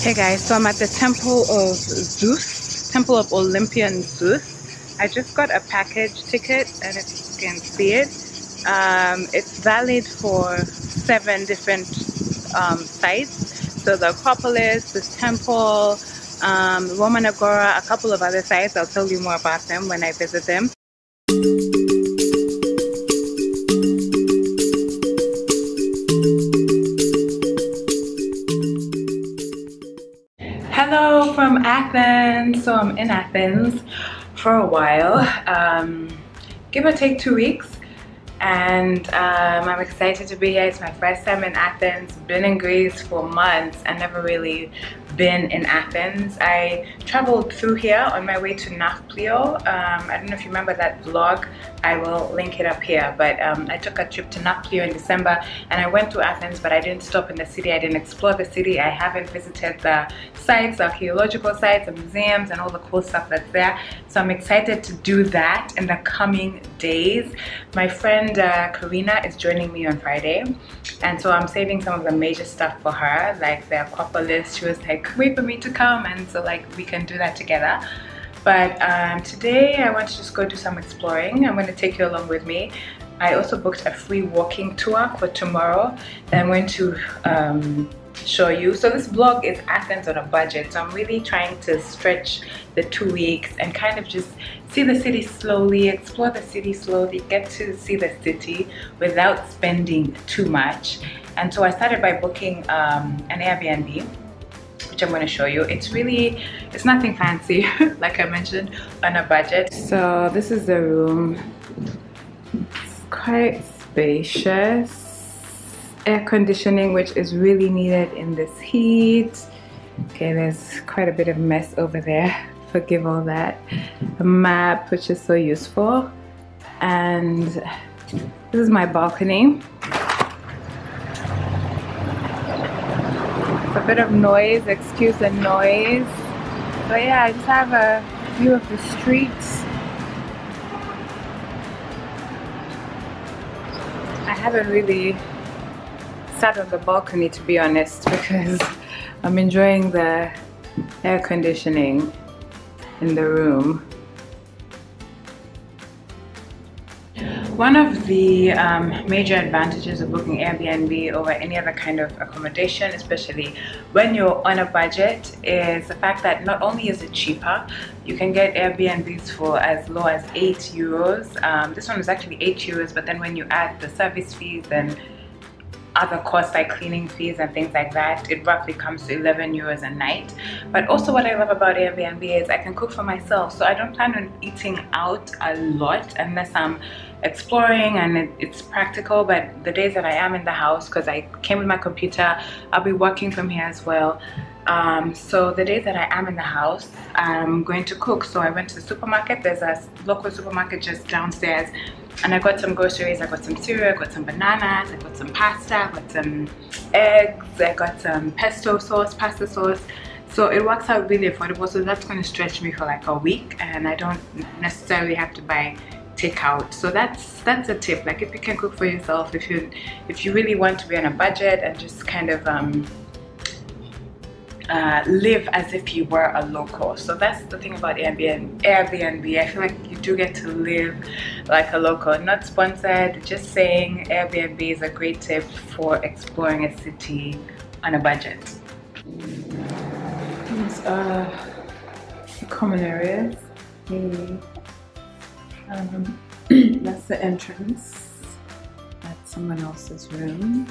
Hey guys, so I'm at the Temple of Zeus, Temple of Olympian Zeus. I just got a package ticket and if you can see it, um, it's valid for seven different um, sites. So the Acropolis, the temple, um, Roman Agora, a couple of other sites. I'll tell you more about them when I visit them. Hello from Athens. So I'm in Athens for a while, um, give or take two weeks. And um, I'm excited to be here. It's my first time in Athens. Been in Greece for months and never really been in Athens. I traveled through here on my way to Nafplio. Um, I don't know if you remember that vlog. I will link it up here. But um, I took a trip to Nafplio in December and I went to Athens, but I didn't stop in the city. I didn't explore the city. I haven't visited the sites, archaeological sites, the museums, and all the cool stuff that's there. So I'm excited to do that in the coming days. My friend uh, Karina is joining me on Friday. And so I'm saving some of the major stuff for her, like the Acropolis. She was like, wait for me to come and so like we can do that together. But um, today I want to just go do some exploring. I'm going to take you along with me. I also booked a free walking tour for tomorrow that I'm going to um, show you. So this vlog is Athens on a budget so I'm really trying to stretch the two weeks and kind of just see the city slowly explore the city slowly get to see the city without spending too much. And so I started by booking um, an Airbnb which I'm going to show you. It's really, it's nothing fancy, like I mentioned, on a budget. So this is the room. It's quite spacious. Air conditioning, which is really needed in this heat. Okay, there's quite a bit of mess over there. Forgive all that. A map, which is so useful. And this is my balcony. Bit of noise, excuse the noise. But yeah, I just have a view of the streets. I haven't really sat on the balcony to be honest because I'm enjoying the air conditioning in the room. One of the um, major advantages of booking Airbnb over any other kind of accommodation, especially when you're on a budget, is the fact that not only is it cheaper, you can get Airbnbs for as low as 8 euros. Um, this one is actually 8 euros, but then when you add the service fees and other costs like cleaning fees and things like that it roughly comes to 11 euros a night. But also what i love about airbnb is i can cook for myself so i don't plan on eating out a lot unless i'm exploring and it, it's practical. But the days that i am in the house because i came with my computer i'll be working from here as well um, so the day that I am in the house, I'm going to cook. So I went to the supermarket. There's a local supermarket just downstairs and I got some groceries. I got some cereal, I got some bananas, I got some pasta, I got some eggs, I got some pesto sauce, pasta sauce. So it works out really affordable. So that's going to stretch me for like a week and I don't necessarily have to buy takeout. So that's that's a tip. Like if you can cook for yourself, if you if you really want to be on a budget and just kind of um, uh, live as if you were a local. So that's the thing about Airbnb. Airbnb. I feel like you do get to live like a local. Not sponsored, just saying Airbnb is a great tip for exploring a city on a budget. These are common areas. Um, that's the entrance. That's someone else's room.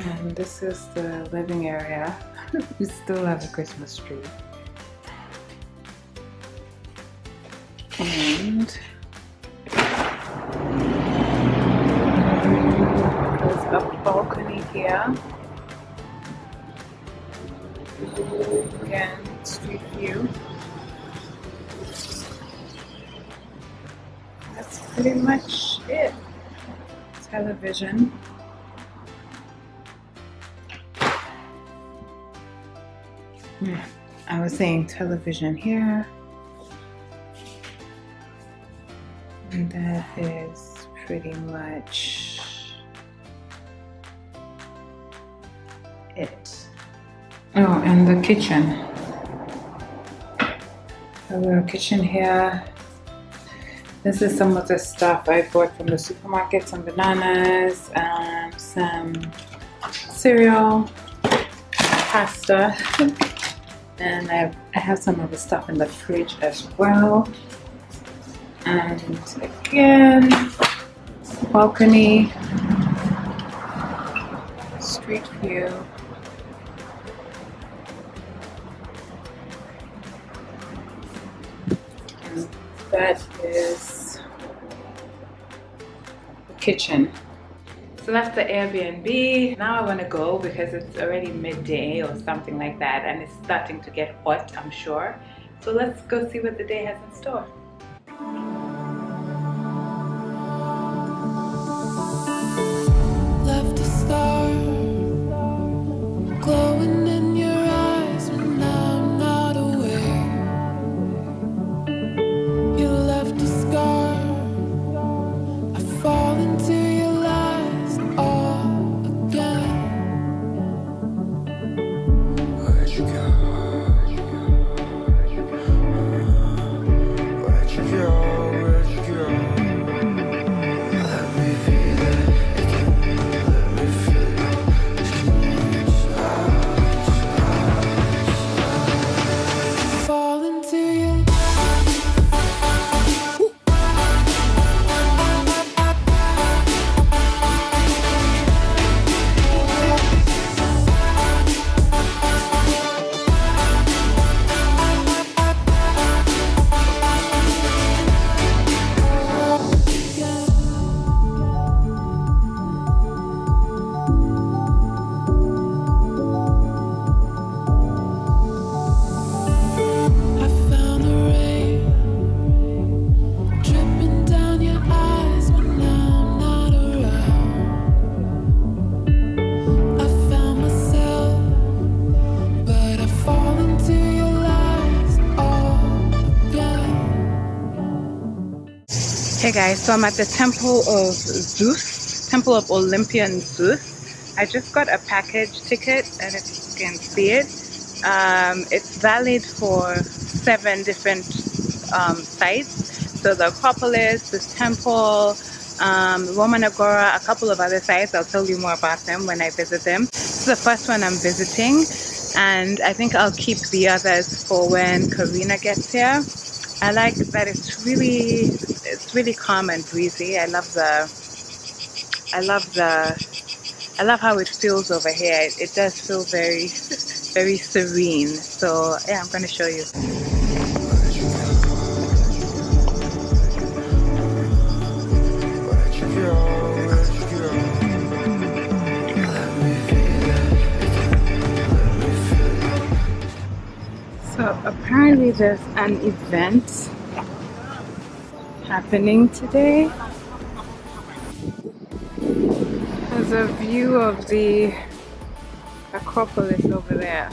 And this is the living area. we still have a Christmas tree. And there's a balcony here. Again, street view. That's pretty much it. Television. I was saying television here. And that is pretty much it. Oh, and the kitchen. A little kitchen here. This is some of the stuff I bought from the supermarket. Some bananas, um, some cereal, pasta, and I have, I have some of the stuff in the fridge as well. And again, balcony, street view. And that is the kitchen. So that's the Airbnb. Now I want to go because it's already midday or something like that and it's starting to get hot, I'm sure. So let's go see what the day has in store. Hey guys, so I'm at the Temple of Zeus, Temple of Olympian Zeus. I just got a package ticket and if you can see it, um, it's valid for seven different um, sites. So the Acropolis, this temple, um, Roman Agora, a couple of other sites. I'll tell you more about them when I visit them. This is the first one I'm visiting and I think I'll keep the others for when Karina gets here. I like that it's really it's really calm and breezy. I love the I love the I love how it feels over here. It, it does feel very very serene. So yeah, I'm going to show you. Apparently there's an event happening today. There's a view of the Acropolis over there.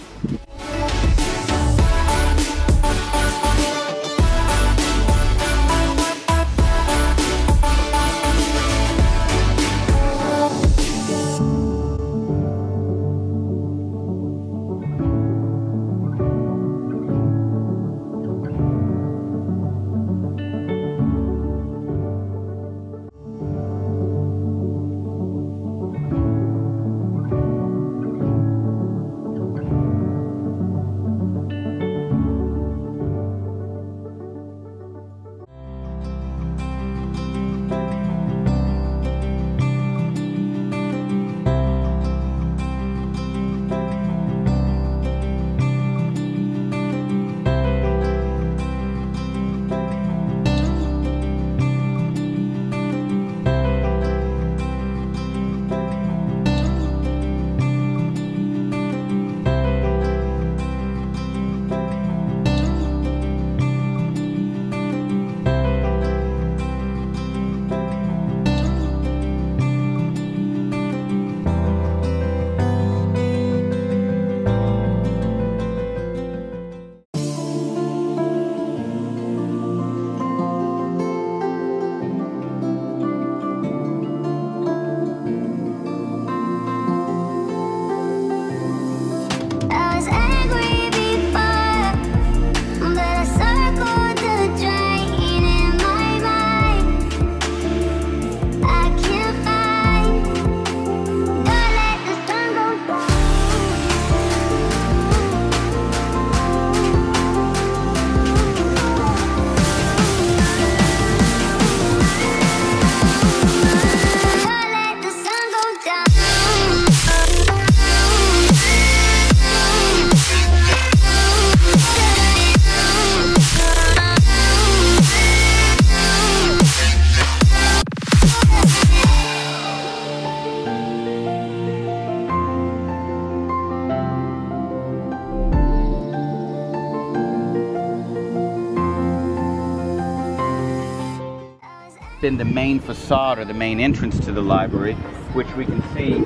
Then the main facade or the main entrance to the library, which we can see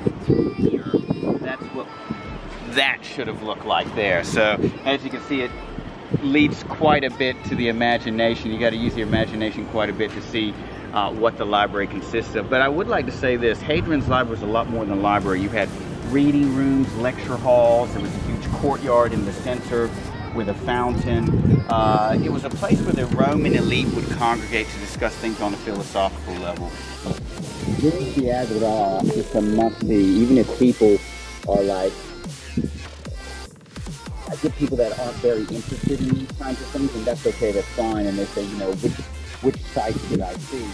here. That's what that should have looked like there. So as you can see, it leads quite a bit to the imagination. You got to use your imagination quite a bit to see uh, what the library consists of. But I would like to say this, Hadrian's Library was a lot more than a library. You had reading rooms, lecture halls, there was a huge courtyard in the center with a fountain. Uh, it was a place where the Roman elite would congregate to discuss things on a philosophical level. Is the. It's a must-see, even if people are like I get people that aren't very interested in these kinds of things, and that's okay, that's fine. And they say, you know, which which site should I see?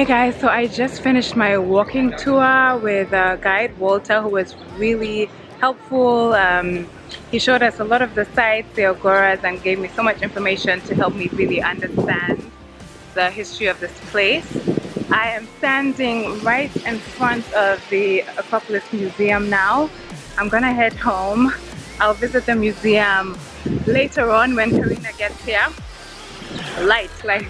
Hey guys, so I just finished my walking tour with uh, guide Walter who was really helpful. Um, he showed us a lot of the sites, the agoras and gave me so much information to help me really understand the history of this place. I am standing right in front of the Acropolis Museum now. I'm gonna head home. I'll visit the museum later on when Karina gets here light light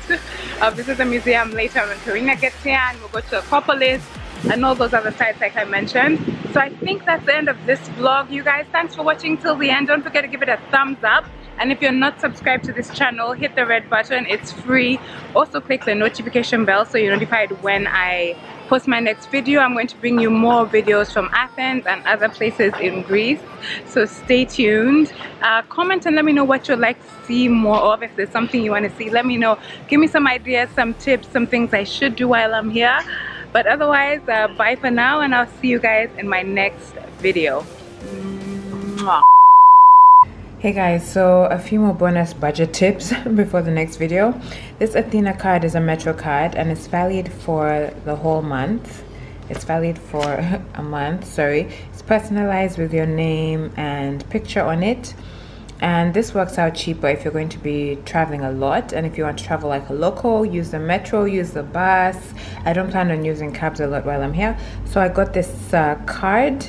I'll visit the museum later when Karina gets here and we'll go to Acropolis and all those other sites like I mentioned. So I think that's the end of this vlog you guys. Thanks for watching till the end. Don't forget to give it a thumbs up. And if you're not subscribed to this channel hit the red button. It's free. Also click the notification bell so you're notified when I post my next video i'm going to bring you more videos from athens and other places in greece. So stay tuned. Uh, comment and let me know what you'd like to see more of. If there's something you want to see let me know. Give me some ideas some tips some things i should do while i'm here. But otherwise uh, bye for now and i'll see you guys in my next video. Mwah. Hey guys, so a few more bonus budget tips before the next video. This Athena card is a Metro card and it's valid for the whole month. It's valid for a month, sorry. It's personalized with your name and picture on it. And this works out cheaper if you're going to be traveling a lot. And if you want to travel like a local, use the metro, use the bus. I don't plan on using cabs a lot while I'm here. So I got this uh, card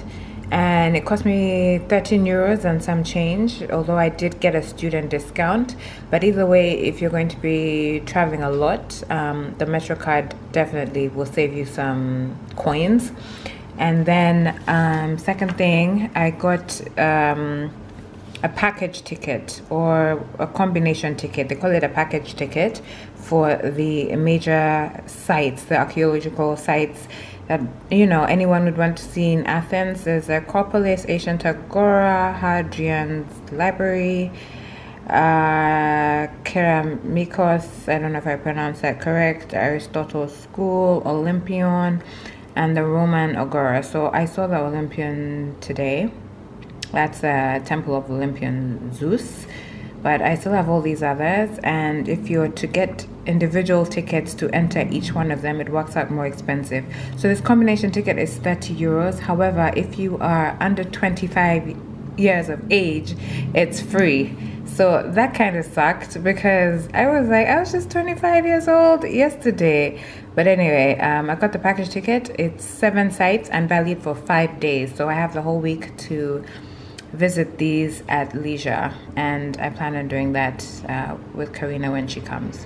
and it cost me 13 euros and some change although I did get a student discount. But either way if you're going to be traveling a lot um, the Metro card definitely will save you some coins. And then um, second thing I got um, a package ticket or a combination ticket. They call it a package ticket for the major sites the archaeological sites that you know anyone would want to see in Athens. There's Acropolis, Ancient Agora, Hadrian's Library, uh, Keramikos, I don't know if I pronounced that correct, Aristotle's School, Olympion, and the Roman Agora. So I saw the Olympian today. That's the Temple of Olympian Zeus but I still have all these others and if you're to get individual tickets to enter each one of them it works out more expensive. So this combination ticket is 30 euros. However if you are under 25 years of age it's free. So that kind of sucked because I was like I was just 25 years old yesterday. But anyway um, I got the package ticket. It's seven sites and valid for five days. So I have the whole week to visit these at leisure. And I plan on doing that uh, with Karina when she comes.